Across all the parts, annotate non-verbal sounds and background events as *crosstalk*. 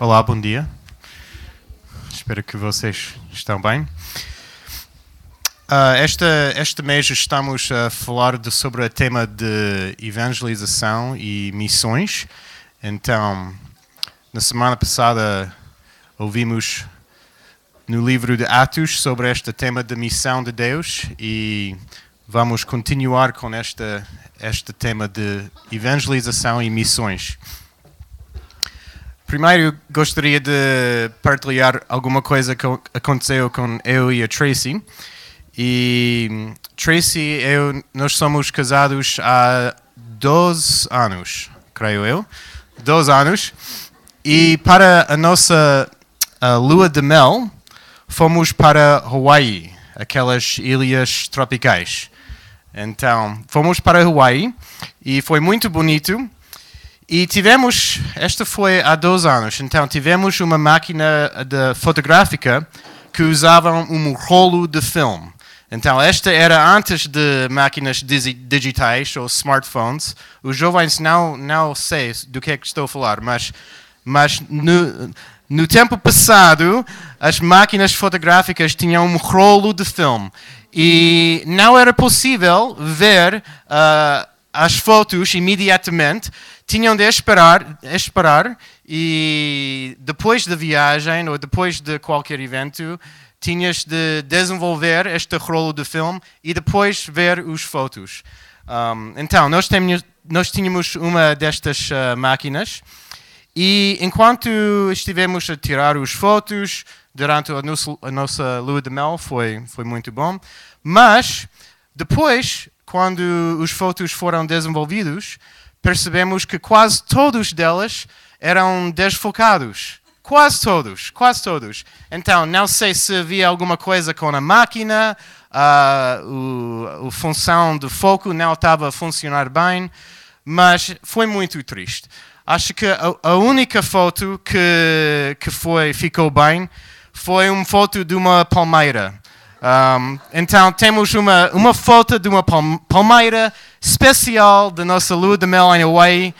Olá, bom dia. Espero que vocês estão bem. Uh, esta, este mês estamos a falar de, sobre o tema de evangelização e missões. Então, na semana passada ouvimos no livro de Atos sobre este tema de missão de Deus e vamos continuar com esta, este tema de evangelização e missões. Primeiro, gostaria de partilhar alguma coisa que aconteceu com eu e a Tracy. E Tracy eu, nós somos casados há 12 anos, creio eu. 12 anos. E para a nossa a lua de mel, fomos para Hawaii, aquelas ilhas tropicais. Então, fomos para Hawaii e foi muito bonito. E tivemos, esta foi há dois anos, então tivemos uma máquina de fotográfica que usava um rolo de filme. Então, esta era antes de máquinas digitais ou smartphones. Os jovens não, não sei do que é que estou a falar, mas, mas no, no tempo passado, as máquinas fotográficas tinham um rolo de filme e não era possível ver uh, as fotos imediatamente tinham de esperar, esperar e depois da viagem ou depois de qualquer evento, tinhas de desenvolver este rolo de filme e depois ver as fotos. Um, então, nós, temos, nós tínhamos uma destas uh, máquinas e enquanto estivemos a tirar as fotos durante a nossa, a nossa lua de mel, foi, foi muito bom. Mas, depois, quando as fotos foram desenvolvidas, percebemos que quase todos delas eram desfocados. Quase todos, quase todos. Então, não sei se havia alguma coisa com a máquina, a, a função do foco não estava a funcionar bem, mas foi muito triste. Acho que a, a única foto que, que foi, ficou bem foi uma foto de uma palmeira. Um, então temos uma, uma foto de uma palmeira especial da nossa lua de mel em Hawaii.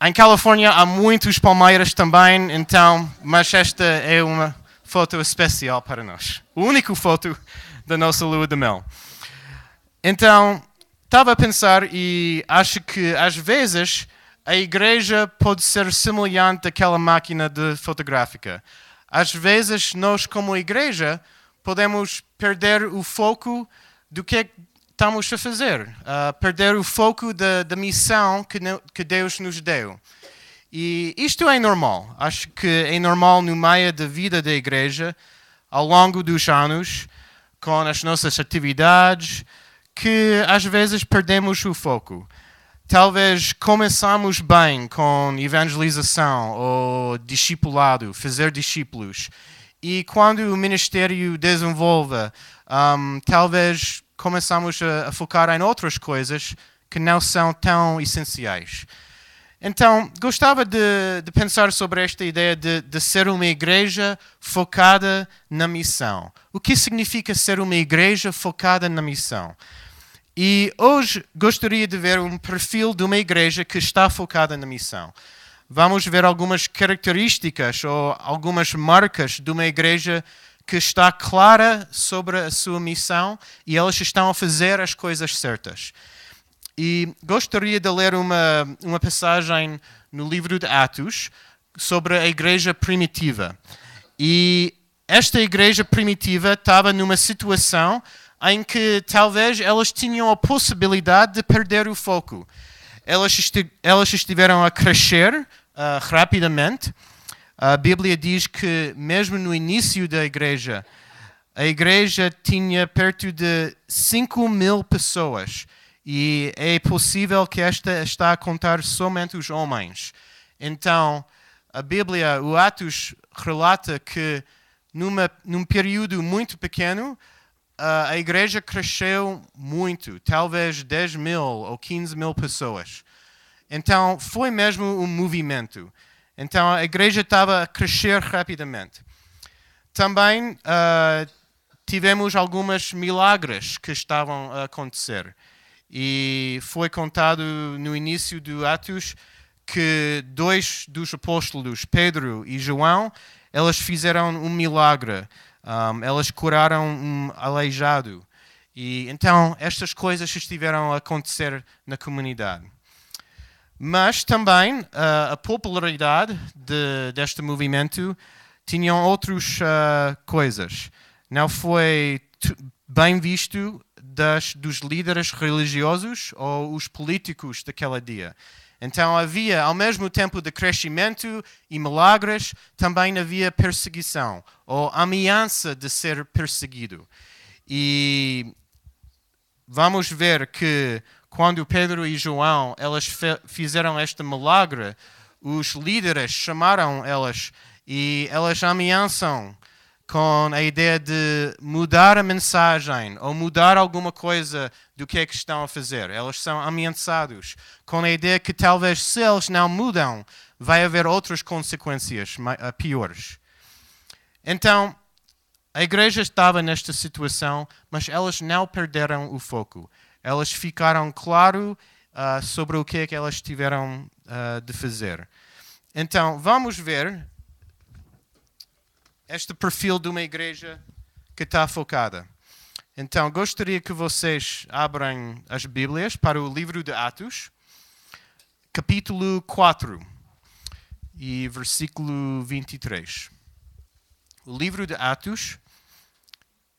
Em Califórnia há muitos palmeiras também, então, mas esta é uma foto especial para nós. A única foto da nossa lua de mel. Então, estava a pensar e acho que às vezes a igreja pode ser semelhante àquela máquina de fotográfica. Às vezes nós como igreja podemos perder o foco do que estamos a fazer, uh, perder o foco da, da missão que, que Deus nos deu. E isto é normal. Acho que é normal no meio da vida da igreja, ao longo dos anos, com as nossas atividades, que às vezes perdemos o foco. Talvez começamos bem com evangelização ou discipulado, fazer discípulos, e quando o ministério desenvolva, um, talvez começamos a, a, focar em outras coisas que não são tão essenciais. Então, gostava de, de pensar sobre esta ideia de, de, ser uma igreja focada na missão. O que significa ser uma igreja focada na missão? E hoje gostaria de ver um perfil de uma igreja que está focada na missão vamos ver algumas características ou algumas marcas de uma igreja que está clara sobre a sua missão e elas estão a fazer as coisas certas. E gostaria de ler uma, uma passagem no livro de Atos sobre a igreja primitiva. E esta igreja primitiva estava numa situação em que talvez elas tinham a possibilidade de perder o foco elas, esti elas estiveram a crescer uh, rapidamente. A Bíblia diz que, mesmo no início da igreja, a igreja tinha perto de 5 mil pessoas. E é possível que esta está a contar somente os homens. Então, a Bíblia, o Atos, relata que, numa, num período muito pequeno, a igreja cresceu muito, talvez 10 mil ou 15 mil pessoas. Então, foi mesmo um movimento. Então, a igreja estava a crescer rapidamente. Também uh, tivemos alguns milagres que estavam a acontecer. E foi contado no início do Atos que dois dos apóstolos, Pedro e João, elas fizeram um milagre. Um, elas curaram um aleijado. E então estas coisas estiveram a acontecer na comunidade. Mas também uh, a popularidade de, deste movimento tinham outras uh, coisas. Não foi bem visto das, dos líderes religiosos ou os políticos daquele dia. Então havia, ao mesmo tempo de crescimento e milagres, também havia perseguição ou ameaça de ser perseguido. E vamos ver que quando Pedro e João elas fizeram este milagre, os líderes chamaram elas e elas ameaçam com a ideia de mudar a mensagem ou mudar alguma coisa do que é que estão a fazer. Elas são ameaçados com a ideia que talvez se eles não mudam, vai haver outras consequências piores. Então, a igreja estava nesta situação, mas elas não perderam o foco. Elas ficaram claro uh, sobre o que é que elas tiveram uh, de fazer. Então, vamos ver este perfil de uma igreja que está focada. Então, gostaria que vocês abram as Bíblias para o livro de Atos, capítulo 4 e versículo 23. O livro de Atos,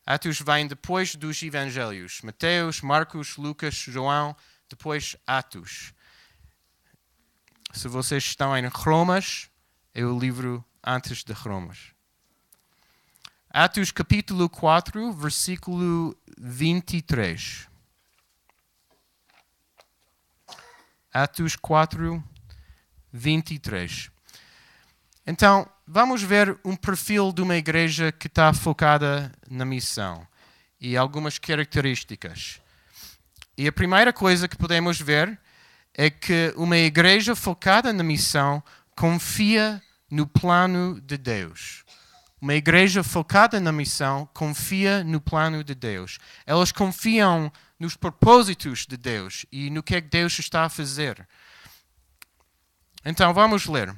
Atos vem depois dos evangelhos, Mateus, Marcos, Lucas, João, depois Atos. Se vocês estão em Romas, é o livro antes de Romas. Atos capítulo 4, versículo 23. Atos 4, 23. Então, vamos ver um perfil de uma igreja que está focada na missão e algumas características. E a primeira coisa que podemos ver é que uma igreja focada na missão confia no plano de Deus. Uma igreja focada na missão confia no plano de Deus. Elas confiam nos propósitos de Deus e no que é que Deus está a fazer. Então vamos ler.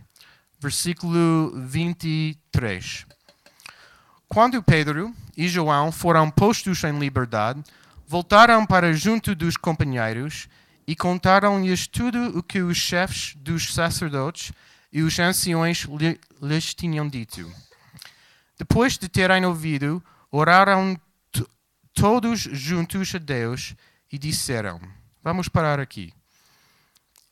Versículo 23. Quando Pedro e João foram postos em liberdade, voltaram para junto dos companheiros e contaram-lhes tudo o que os chefes dos sacerdotes e os anciões lhes tinham dito. Depois de terem ouvido, oraram todos juntos a Deus e disseram: Vamos parar aqui.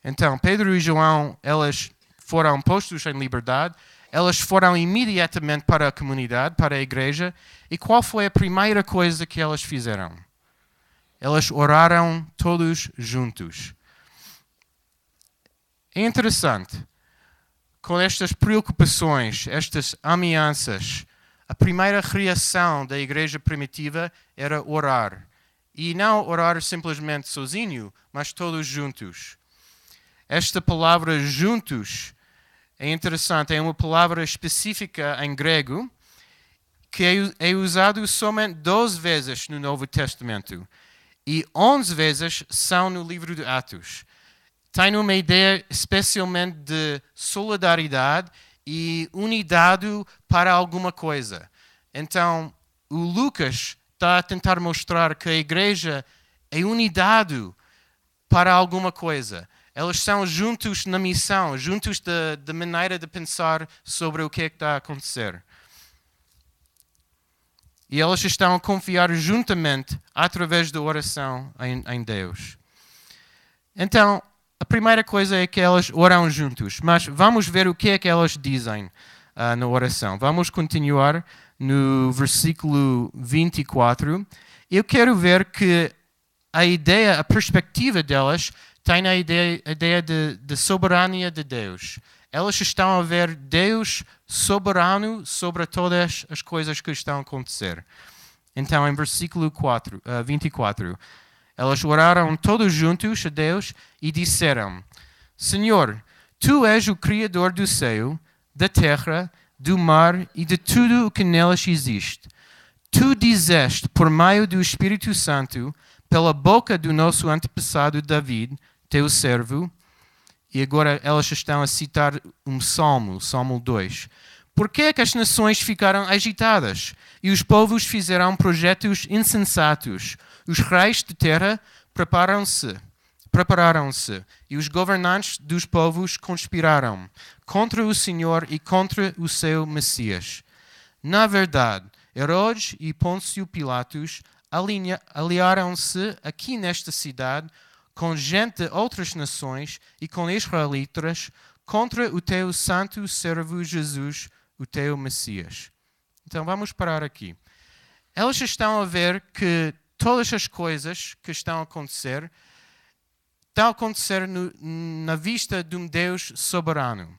Então, Pedro e João, elas foram postos em liberdade, elas foram imediatamente para a comunidade, para a igreja, e qual foi a primeira coisa que elas fizeram? Elas oraram todos juntos. É interessante, com estas preocupações, estas ameaças, a primeira reação da igreja primitiva era orar. E não orar simplesmente sozinho, mas todos juntos. Esta palavra juntos é interessante, é uma palavra específica em grego que é, é usado somente 12 vezes no Novo Testamento e 11 vezes são no livro de Atos. Tem uma ideia especialmente de solidariedade e unidade para alguma coisa. Então, o Lucas está a tentar mostrar que a igreja é unidade para alguma coisa. Elas são juntos na missão, juntos da, da maneira de pensar sobre o que é que está a acontecer. E elas estão a confiar juntamente, através da oração, em, em Deus. Então, a primeira coisa é que elas oram juntos, mas vamos ver o que é que elas dizem uh, na oração. Vamos continuar no versículo 24. Eu quero ver que a ideia, a perspectiva delas tem a ideia, a ideia de, de soberania de Deus. Elas estão a ver Deus soberano sobre todas as coisas que estão a acontecer. Então, em versículo 4, uh, 24, elas oraram todos juntos a Deus e disseram: Senhor, tu és o Criador do céu, da terra, do mar e de tudo o que nelas existe. Tu dizeste, por meio do Espírito Santo, pela boca do nosso antepassado David, teu servo, E agora elas estão a citar um salmo, o Salmo 2. Por que é que as nações ficaram agitadas e os povos fizeram projetos insensatos? Os reis de terra prepararam-se, prepararam-se e os governantes dos povos conspiraram contra o Senhor e contra o seu Messias. Na verdade, Herodes e Pôncio Pilatos aliaram-se aqui nesta cidade com gente de outras nações e com israelitas contra o teu santo servo Jesus, o teu Messias. Então vamos parar aqui. Elas estão a ver que todas as coisas que estão a acontecer estão a acontecer no, na vista de um Deus soberano.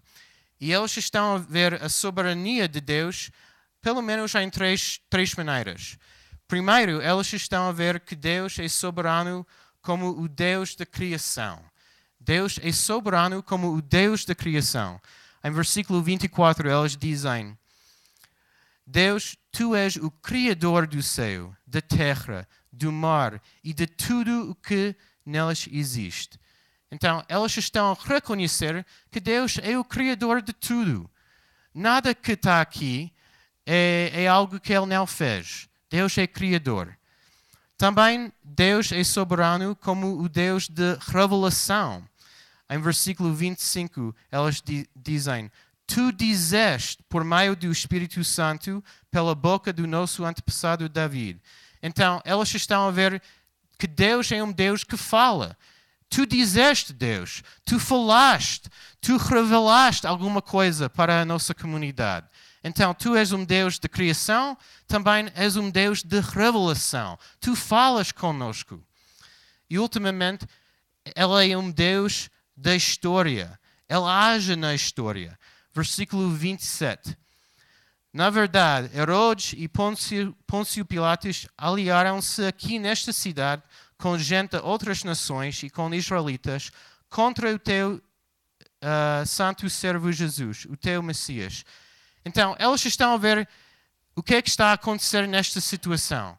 E eles estão a ver a soberania de Deus, pelo menos em três, três maneiras. Primeiro, elas estão a ver que Deus é soberano como o Deus da criação. Deus é soberano como o Deus da criação. Em versículo 24, elas dizem: Deus, tu és o Criador do céu, da terra, do mar e de tudo o que nelas existe. Então, elas estão a reconhecer que Deus é o Criador de tudo. Nada que está aqui é, é algo que Ele não fez. Deus é Criador. Também Deus é soberano como o Deus de revelação. Em versículo 25, elas dizem: Tu dizeste por meio do Espírito Santo pela boca do nosso antepassado David. Então, elas estão a ver que Deus é um Deus que fala. Tu dizeste, Deus, tu falaste, tu revelaste alguma coisa para a nossa comunidade. Então, tu és um Deus de criação, também és um Deus de revelação. Tu falas conosco. E, ultimamente, ela é um Deus da história. Ela age na história. Versículo 27. Na verdade, Herodes e Pôncio, Pilatos aliaram-se aqui nesta cidade com gente de outras nações e com israelitas contra o teu uh, santo servo Jesus, o teu Messias então, elas estão a ver o que é que está a acontecer nesta situação.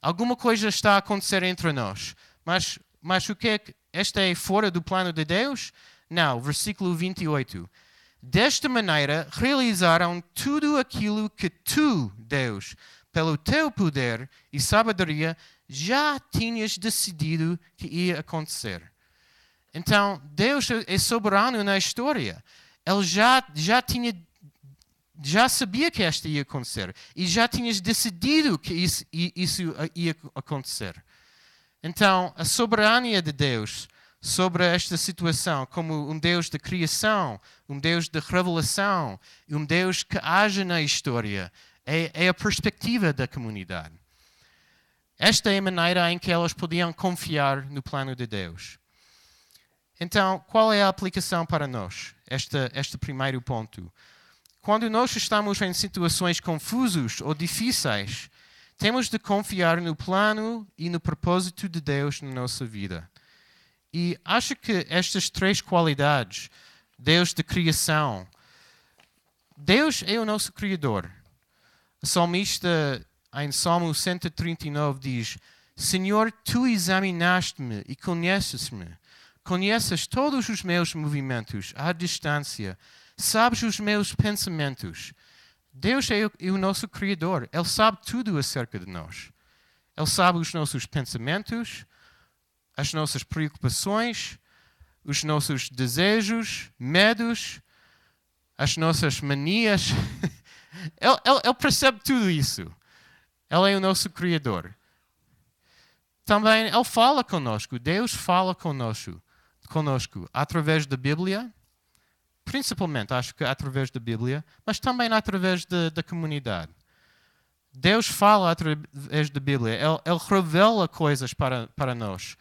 Alguma coisa está a acontecer entre nós. Mas, mas o que é que. Esta é fora do plano de Deus? Não, versículo 28. Desta maneira realizaram tudo aquilo que tu, Deus, pelo teu poder e sabedoria, já tinhas decidido que ia acontecer. Então, Deus é soberano na história. Ele já, já tinha já sabia que esta ia acontecer e já tinhas decidido que isso, isso ia acontecer. Então, a soberania de Deus sobre esta situação, como um Deus de criação, um Deus de revelação, um Deus que age na história, é, é a perspectiva da comunidade. Esta é a maneira em que elas podiam confiar no plano de Deus. Então, qual é a aplicação para nós? Este, este primeiro ponto. Quando nós estamos em situações confusas ou difíceis, temos de confiar no plano e no propósito de Deus na nossa vida. E acho que estas três qualidades, Deus de criação, Deus é o nosso Criador. O salmista, em Salmo 139, diz: Senhor, tu examinaste-me e conheces-me. Conheces todos os meus movimentos à distância sabes os meus pensamentos. Deus é o, é o nosso Criador. Ele sabe tudo acerca de nós. Ele sabe os nossos pensamentos, as nossas preocupações, os nossos desejos, medos, as nossas manias. *laughs* ele, ele, ele, percebe tudo isso. Ele é o nosso Criador. Também Ele fala conosco. Deus fala conosco, conosco através da Bíblia principalmente, acho que através da Bíblia, mas também através de, da comunidade. Deus fala através da Bíblia, Ele, Ele revela coisas para, para nós,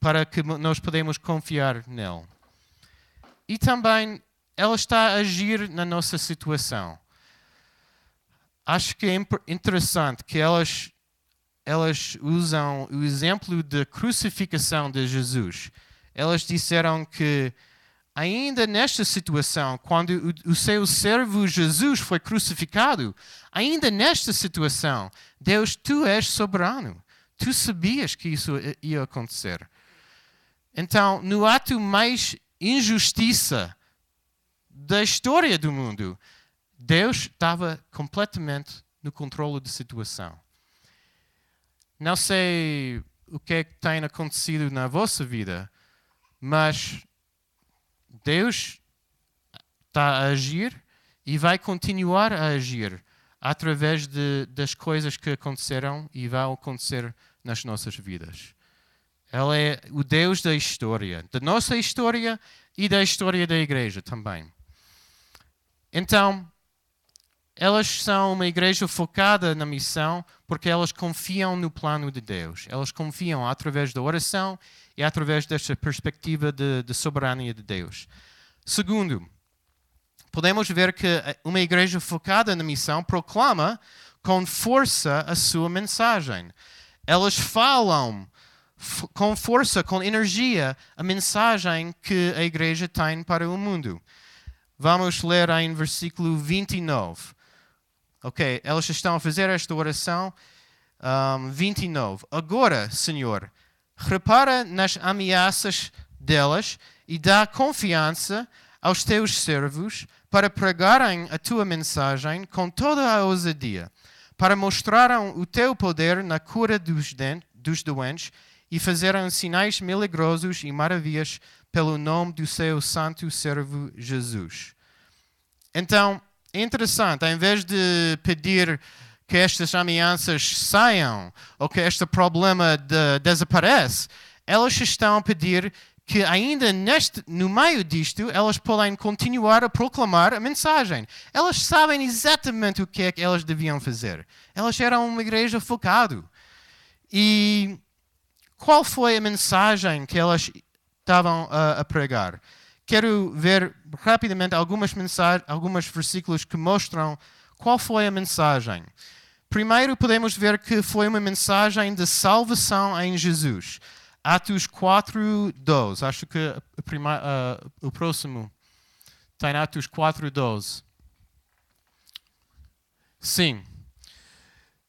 para que nós podemos confiar nele. E também Ele está a agir na nossa situação. Acho que é interessante que elas, elas usam o exemplo da crucificação de Jesus. Elas disseram que ainda nesta situação, quando o, seu servo Jesus foi crucificado, ainda nesta situação, Deus, tu és soberano. Tu sabias que isso ia acontecer. Então, no ato mais injustiça da história do mundo, Deus estava completamente no controle da situação. Não sei o que é que tem acontecido na vossa vida, mas Deus está a agir e vai continuar a agir através de, das coisas que aconteceram e vão acontecer nas nossas vidas. Ela é o Deus da história, da nossa história e da história da igreja também. Então, elas são uma igreja focada na missão porque elas confiam no plano de Deus. Elas confiam através da oração e através desta perspectiva de, de soberania de Deus. Segundo, podemos ver que uma igreja focada na missão proclama com força a sua mensagem. Elas falam com força, com energia, a mensagem que a igreja tem para o mundo. Vamos ler em versículo 29. Ok, elas estão a fazer esta oração. Um, 29. Agora, Senhor, repara nas ameaças delas e dá confiança aos teus servos para pregarem a tua mensagem com toda a ousadia, para mostrarem o teu poder na cura dos, dos doentes e fazerem sinais milagrosos e maravilhas pelo nome do seu santo servo Jesus. Então, é interessante, em vez de pedir que estas ameaças saiam ou que este problema de, desapareça, elas estão a pedir que ainda neste, no meio disto elas podem continuar a proclamar a mensagem. Elas sabem exatamente o que é que elas deviam fazer. Elas eram uma igreja focado. E qual foi a mensagem que elas estavam a, a pregar? Quero ver rapidamente algumas mensagens, alguns versículos que mostram qual foi a mensagem. Primeiro, podemos ver que foi uma mensagem de salvação em Jesus. Atos 4, 12. Acho que prima, o próximo está em Atos 4, 12. Sim.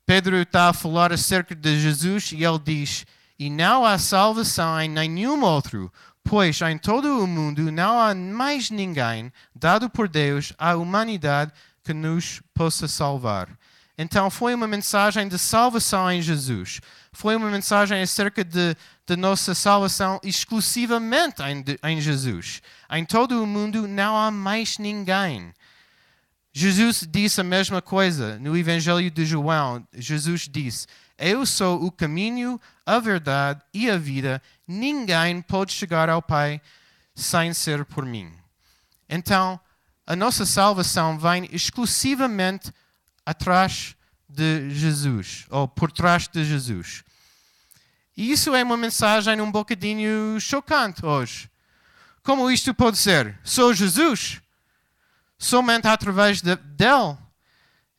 Pedro está a falar acerca de Jesus e ele diz: E não há salvação em nenhum outro, pois em todo o mundo não há mais ninguém dado por Deus à humanidade que nos possa salvar. Então foi uma mensagem de salvação em Jesus. Foi uma mensagem acerca de, de nossa salvação exclusivamente em, em Jesus. Em todo o mundo não há mais ninguém. Jesus disse a mesma coisa no Evangelho de João. Jesus disse: Eu sou o caminho, a verdade e a vida. Ninguém pode chegar ao Pai sem ser por mim. Então, a nossa salvação vem exclusivamente atrás de Jesus, ou por trás de Jesus. E isso é uma mensagem um bocadinho chocante hoje. Como isto pode ser? Sou Jesus? Somente através de, dele?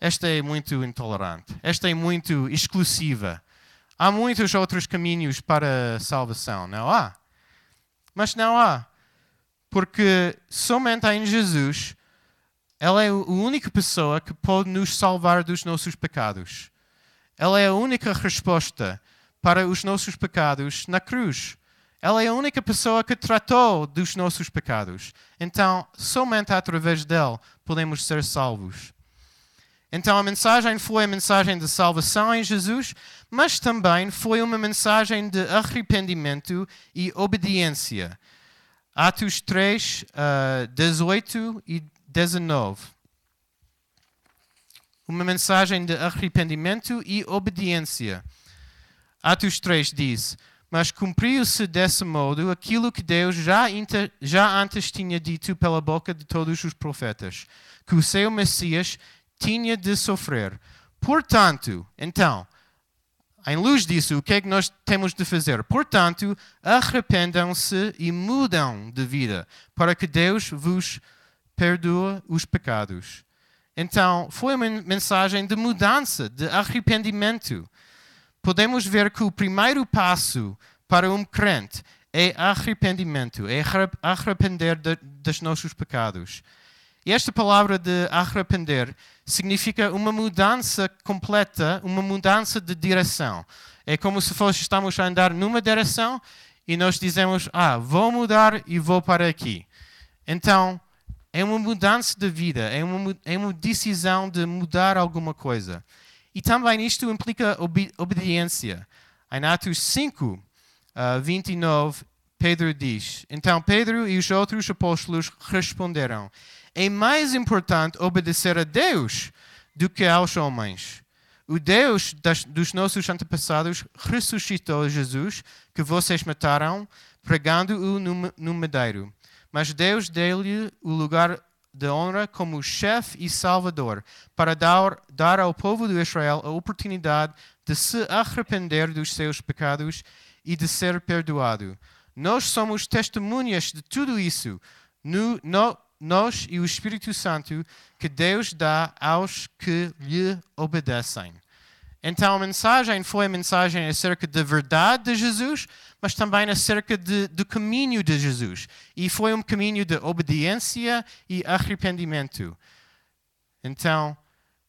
Esta é muito intolerante. Esta é muito exclusiva. Há muitos outros caminhos para a salvação, não há? Mas não há. Porque somente em Jesus ela é a única pessoa que pode nos salvar dos nossos pecados. Ela é a única resposta para os nossos pecados na cruz. Ela é a única pessoa que tratou dos nossos pecados. Então, somente através dela podemos ser salvos. Então, a mensagem foi a mensagem de salvação em Jesus, mas também foi uma mensagem de arrependimento e obediência. Atos 3, uh, 18 e 19. Uma mensagem de arrependimento e obediência. Atos 3 diz: Mas cumpriu-se desse modo aquilo que Deus já, já antes tinha dito pela boca de todos os profetas, que o seu Messias tinha de sofrer. Portanto, então, em luz disso, o que é que nós temos de fazer? Portanto, arrependam-se e mudam de vida, para que Deus vos perdoa os pecados. Então, foi uma mensagem de mudança, de arrependimento. Podemos ver que o primeiro passo para um crente é arrependimento, é arrepender de, dos nossos pecados. E esta palavra de arrepender significa uma mudança completa, uma mudança de direção. É como se fosse, estamos a andar numa direção e nós dizemos: Ah, vou mudar e vou para aqui. Então, é uma mudança de vida, é uma, é uma decisão de mudar alguma coisa. E também isto implica ob obediência. Em Atos 5, uh, 29, Pedro diz: Então Pedro e os outros apóstolos responderam: É mais importante obedecer a Deus do que aos homens. O Deus das, dos nossos antepassados ressuscitou Jesus, que vocês mataram, pregando-o no, no madeiro. Mas Deus deu-lhe o lugar de honra como chefe e salvador, para dar, dar ao povo de Israel a oportunidade de se arrepender dos seus pecados e de ser perdoado. Nós somos testemunhas de tudo isso, no, no, nós e o Espírito Santo que Deus dá aos que lhe obedecem. Então a mensagem foi a mensagem acerca da verdade de Jesus, mas também acerca de, do caminho de Jesus. E foi um caminho de obediência e arrependimento. Então,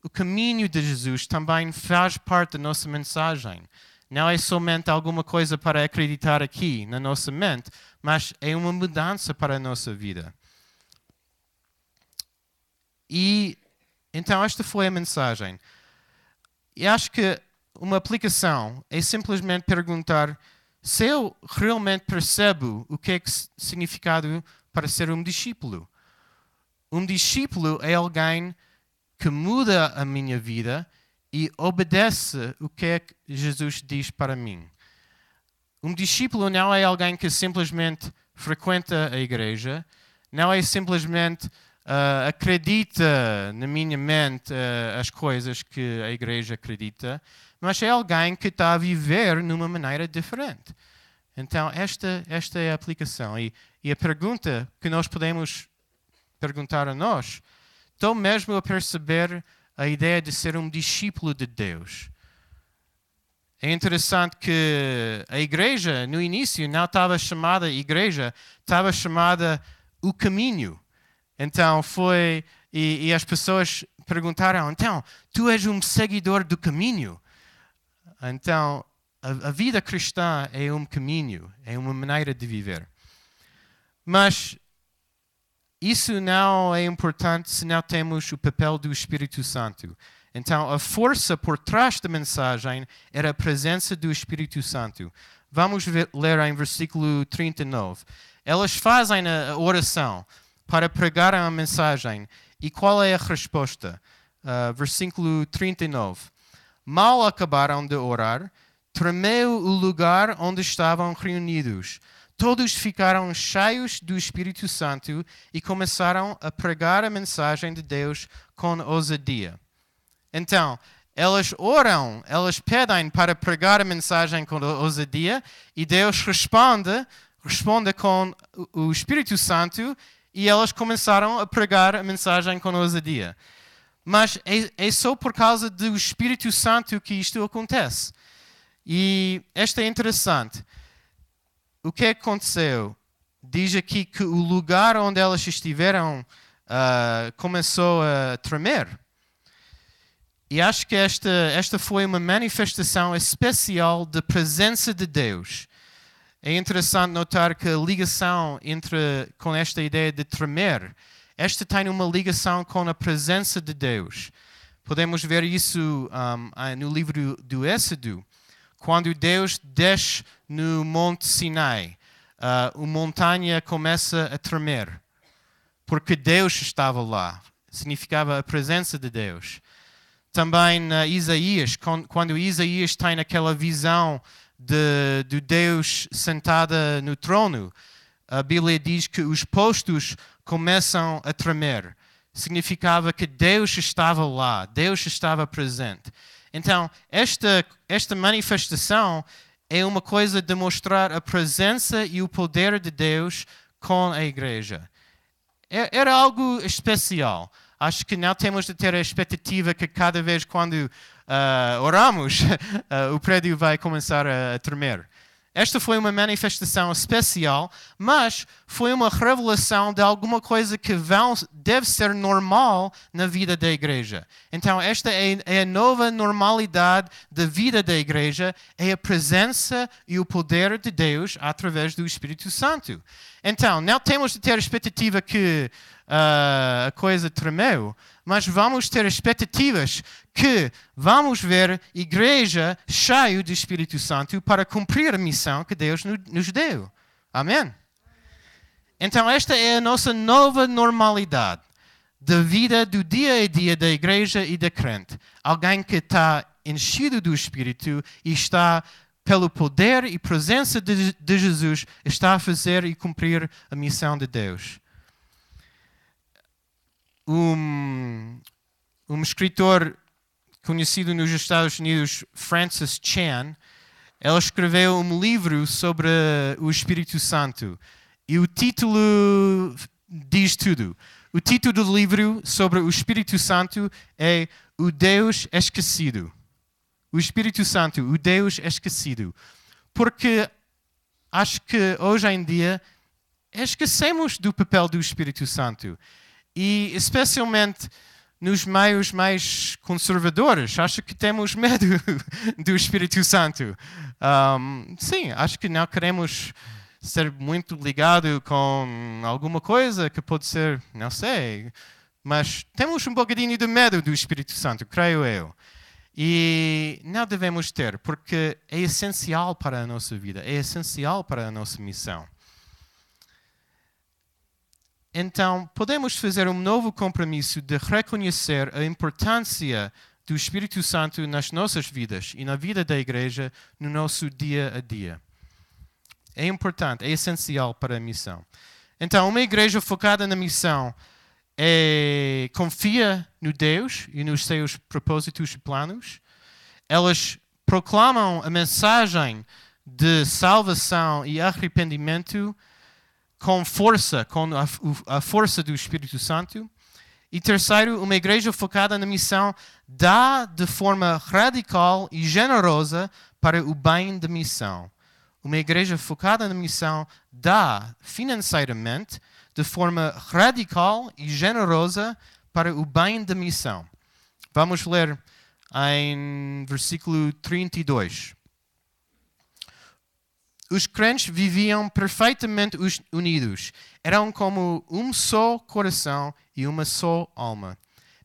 o caminho de Jesus também faz parte da nossa mensagem. Não é somente alguma coisa para acreditar aqui na nossa mente, mas é uma mudança para a nossa vida. E então esta foi a mensagem. E acho que uma aplicação é simplesmente perguntar se eu realmente percebo o que é que significado para ser um discípulo. Um discípulo é alguém que muda a minha vida e obedece o que é que Jesus diz para mim. Um discípulo não é alguém que simplesmente frequenta a igreja, não é simplesmente uh, acredita na minha mente uh, as coisas que a igreja acredita, mas é alguém que está a viver numa maneira diferente. Então, esta, esta é a aplicação. E, e a pergunta que nós podemos perguntar a nós, estou mesmo a perceber a ideia de ser um discípulo de Deus. É interessante que a igreja, no início, não estava chamada igreja, estava chamada o caminho. Então foi. E, e, as pessoas perguntaram: então, tu és um seguidor do caminho? Então, a, a vida cristã é um caminho, é uma maneira de viver. Mas isso não é importante se não temos o papel do Espírito Santo. Então, a força por trás da mensagem era a presença do Espírito Santo. Vamos ver, ler em versículo 39. Elas fazem a oração para pregar a mensagem. E qual é a resposta? Uh, versículo 39. Mal acabaram de orar, tremeu o lugar onde estavam reunidos. Todos ficaram cheios do Espírito Santo e começaram a pregar a mensagem de Deus com ousadia. Então, elas oram, elas pedem para pregar a mensagem com ousadia e Deus responde, responde com o Espírito Santo e elas começaram a pregar a mensagem com ousadia. Mas é, é só por causa do Espírito Santo que isto acontece. E esta é interessante. O que aconteceu? Diz aqui que o lugar onde elas estiveram uh, começou a tremer. E acho que esta, esta foi uma manifestação especial da presença de Deus. É interessante notar que a ligação entre com esta ideia de tremer, esta tem uma ligação com a presença de Deus. Podemos ver isso um, no livro do Êxodo, quando Deus desce no Monte Sinai, uh, a montanha começa a tremer, porque Deus estava lá. Significava a presença de Deus. Também na Isaías, quando Isaías tem aquela visão de, de Deus sentada no trono, a Bíblia diz que os postos começam a tremer. Significava que Deus estava lá, Deus estava presente. Então, esta, esta manifestação é uma coisa de mostrar a presença e o poder de Deus com a igreja. É, era algo especial. Acho que não temos de ter a expectativa que cada vez quando uh, oramos, uh, *laughs* o prédio vai começar a, a tremer. Esta foi uma manifestação especial, mas foi uma revelação de alguma coisa que deve ser normal na vida da igreja. Então, esta é, é a nova normalidade da vida da igreja, é a presença e o poder de Deus através do Espírito Santo. Então, não temos de ter a expectativa que a coisa tremeu, mas vamos ter expectativas que vamos ver igreja cheia do Espírito Santo para cumprir a missão que Deus nos deu. Amém? Então, esta é a nossa nova normalidade da vida do dia a dia da igreja e da crente. Alguém que está enchido do Espírito e está, pelo poder e presença de, de Jesus, está a fazer e cumprir a missão de Deus. Um, um escritor conhecido nos Estados Unidos, Francis Chan, ele escreveu um livro sobre o Espírito Santo. E o título diz tudo. O título do livro sobre o Espírito Santo é O Deus Esquecido. O Espírito Santo, o Deus Esquecido. Porque acho que hoje em dia esquecemos do papel do Espírito Santo. E especialmente nos meios mais conservadores, acho que temos medo *laughs* do Espírito Santo. Um, sim, acho que não queremos ser muito ligado com alguma coisa que pode ser, não sei, mas temos um bocadinho de medo do Espírito Santo, creio eu. E não devemos ter, porque é essencial para a nossa vida, é essencial para a nossa missão. Então, podemos fazer um novo compromisso de reconhecer a importância do Espírito Santo nas nossas vidas e na vida da igreja no nosso dia a dia. É importante, é essencial para a missão. Então, uma igreja focada na missão é, confia no Deus e nos seus propósitos e planos. Elas proclamam a mensagem de salvação e arrependimento com força, com a, a força do Espírito Santo. E terceiro, uma igreja focada na missão dá de forma radical e generosa para o bem da missão. Uma igreja focada na missão dá financeiramente de forma radical e generosa para o bem da missão. Vamos ler em versículo 32. Os crentes viviam perfeitamente unidos. Eram como um só coração e uma só alma.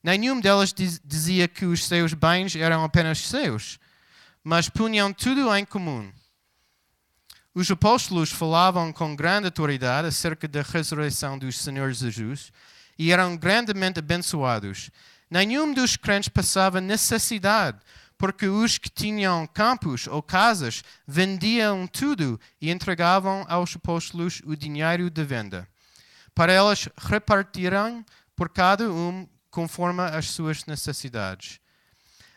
Nenhum delas dizia que os seus bens eram apenas seus, mas punham tudo em comum. Os apóstolos falavam com grande autoridade acerca da ressurreição do Senhor Jesus e eram grandemente abençoados. Nenhum dos crentes passava necessidade, porque os que tinham campos ou casas vendiam tudo e entregavam aos apóstolos o dinheiro da venda, para elas repartirem por cada um conforme as suas necessidades.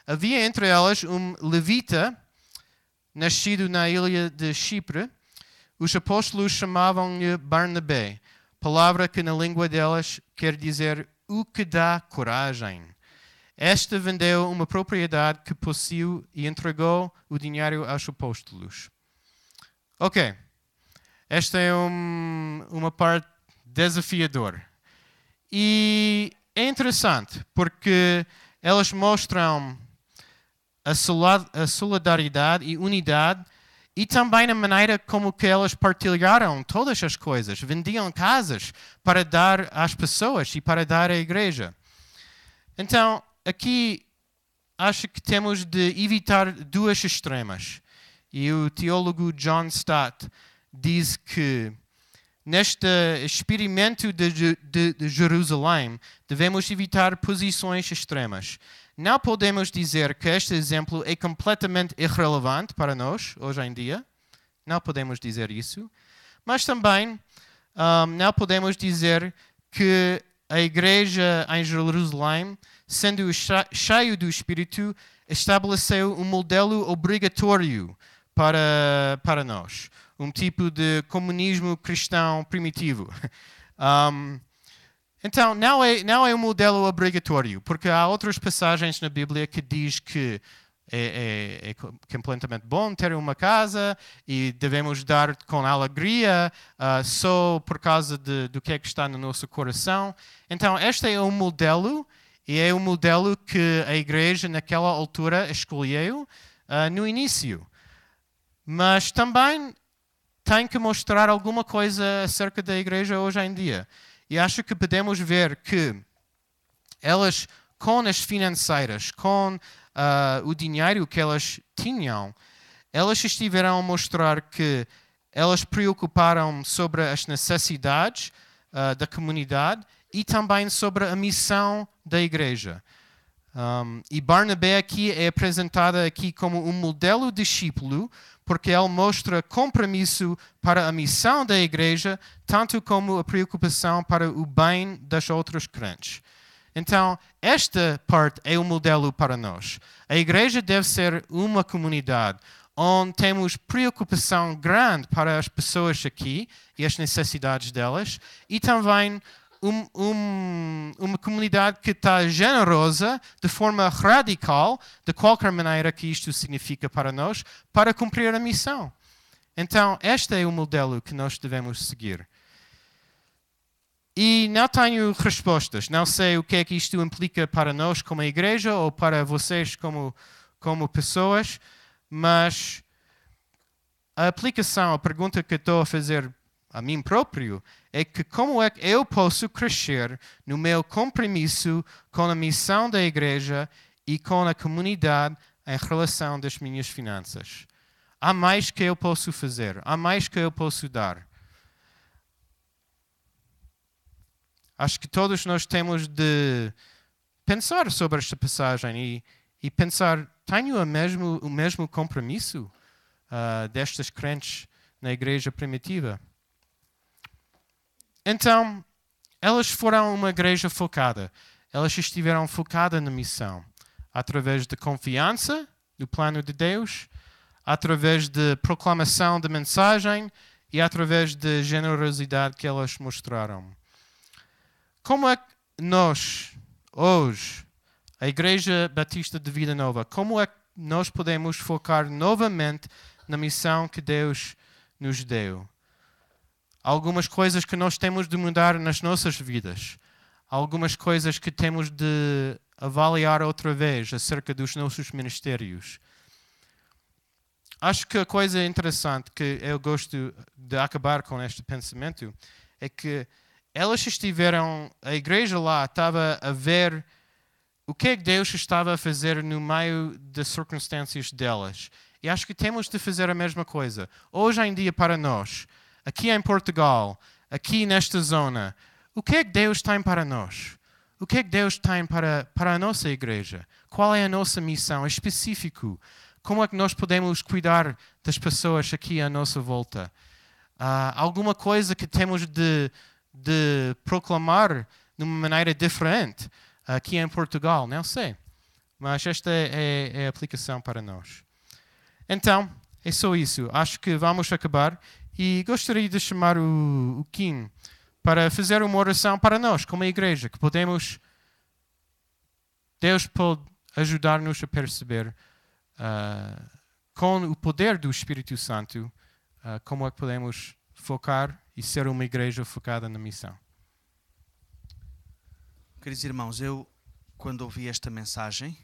Havia entre elas um levita nascido na ilha de Chipre, os apóstolos chamavam-lhe Barnabé, palavra que na língua delas quer dizer o que dá coragem. Esta vendeu uma propriedade que possuiu e entregou o dinheiro aos apóstolos. Ok, esta é um, uma parte desafiadora. E é interessante porque elas mostram a solidariedade e unidade e também a maneira como que elas partilharam todas as coisas, vendiam casas para dar às pessoas e para dar à igreja. Então, aqui acho que temos de evitar duas extremas. E o teólogo John Stott diz que neste experimento de, de, de Jerusalém devemos evitar posições extremas. Não podemos dizer que este exemplo é completamente irrelevante para nós hoje em dia. Não podemos dizer isso. Mas também um, não podemos dizer que a igreja em Jerusalém, sendo cheio do Espírito, estabeleceu um modelo obrigatório para, para nós. Um tipo de comunismo cristão primitivo. *laughs* Um, então, não é, não é um modelo obrigatório, porque há outras passagens na Bíblia que diz que é, é, é, completamente bom ter uma casa e devemos dar com alegria uh, só por causa de, do que é que está no nosso coração. Então, este é um modelo e é o modelo que a igreja naquela altura escolheu uh, no início. Mas também tem que mostrar alguma coisa acerca da igreja hoje em dia. E acho que podemos ver que elas, com as financeiras, com uh, o dinheiro que elas tinham, elas estiveram a mostrar que elas preocuparam sobre as necessidades uh, da comunidade e também sobre a missão da igreja. Um, e Barnabé aqui é apresentada aqui como um modelo discípulo, porque ele mostra compromisso para a missão da igreja, tanto como a preocupação para o bem das outras crentes. Então, esta parte é o modelo para nós. A igreja deve ser uma comunidade onde temos preocupação grande para as pessoas aqui e as necessidades delas, e também um, um, uma comunidade que está generosa de forma radical, de qualquer maneira que isto significa para nós, para cumprir a missão. Então, este é o modelo que nós devemos seguir. E não tenho respostas, não sei o que é que isto implica para nós como igreja ou para vocês como, como pessoas, mas a aplicação, a pergunta que estou a fazer a mim próprio é que como é que eu posso crescer no meu compromisso com a missão da igreja e com a comunidade em relação das minhas finanças. Há mais que eu posso fazer, há mais que eu posso dar. Acho que todos nós temos de pensar sobre esta passagem e, e pensar: tenho o mesmo, o mesmo compromisso uh, destas crentes na igreja primitiva? Então, elas foram uma igreja focada. Elas estiveram focadas na missão, através de confiança no plano de Deus, através de proclamação da mensagem e através de generosidade que elas mostraram. Como é que nós, hoje, a Igreja Batista de Vida Nova, como é que nós podemos focar novamente na missão que Deus nos deu? Algumas coisas que nós temos de mudar nas nossas vidas. Algumas coisas que temos de avaliar outra vez acerca dos nossos ministérios. Acho que a coisa interessante que eu gosto de acabar com este pensamento é que elas estiveram, a igreja lá estava a ver o que é que Deus estava a fazer no meio das circunstâncias delas. E acho que temos de fazer a mesma coisa. Hoje em dia, para nós, aqui em Portugal, aqui nesta zona, o que é que Deus tem para nós? O que é que Deus tem para, para a nossa igreja? Qual é a nossa missão específico? Como é que nós podemos cuidar das pessoas aqui à nossa volta? Uh, alguma coisa que temos de de proclamar de uma maneira diferente aqui em Portugal, não sei. Mas esta é, é, é a aplicação para nós. Então, é só isso. Acho que vamos acabar e gostaria de chamar o, o Kim para fazer uma oração para nós, como igreja, que podemos. Deus pode ajudar-nos a perceber, uh, com o poder do Espírito Santo, uh, como é que podemos focar e ser uma igreja focada na missão. Queridos irmãos, eu, quando ouvi esta mensagem,